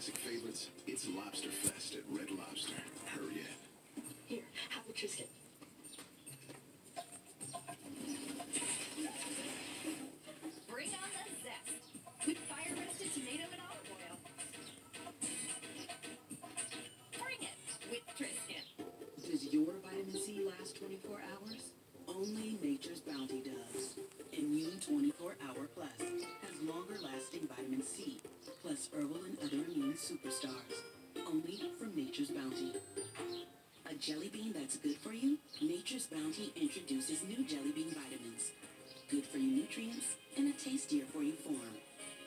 classic favorites, it's Lobster Fest at Red Lobster. Hurry in. Here, have a Triscuit. Bring on the zest with fire roasted tomato and olive oil. Bring it with Triscuit. Does your vitamin C last 24 hours? Only Nature's Bounty does. Immune 24 Hour Plus has longer lasting vitamin C, plus herbal and other immune superstars. Only from Nature's Bounty. A jelly bean that's good for you? Nature's Bounty introduces new jelly bean vitamins. Good for you nutrients in a tastier for you form.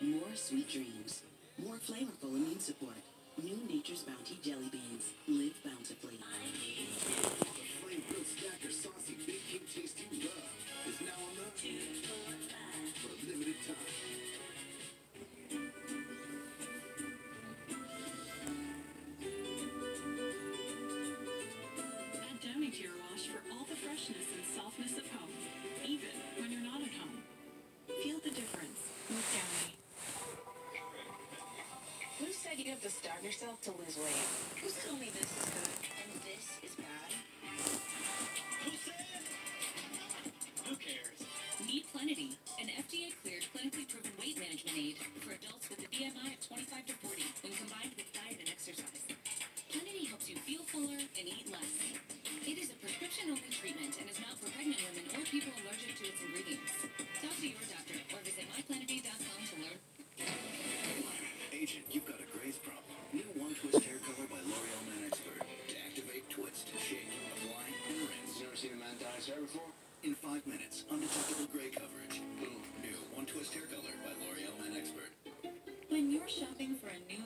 More sweet dreams. More flavorful immune support. New Nature's Bounty jelly beans. Live bountifully. Who said you have to starve yourself to lose weight? Who's told me this is good and this is bad? Who cares? Meet Plenity, an FDA-cleared, clinically proven weight management aid for adults with a BMI of 25 Twist Hair Color by L'Oreal Men Expert. To activate, twist, shake, apply, and rinse. Never seen a man dye his hair before? In five minutes, undetectable gray coverage. Boom. New One Twist Hair Color by L'Oreal Men Expert. When you're shopping for a new